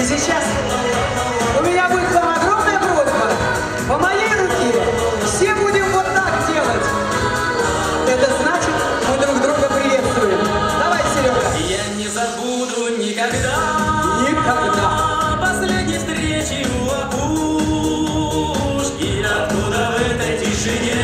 И сейчас у меня будет к вам огромная просьба. По моей руке все будем вот так делать. Это значит, мы друг друга приветствуем. Давай, Серега. Я не забуду никогда. Никогда. Последней встречи у опушки, откуда в этой тишине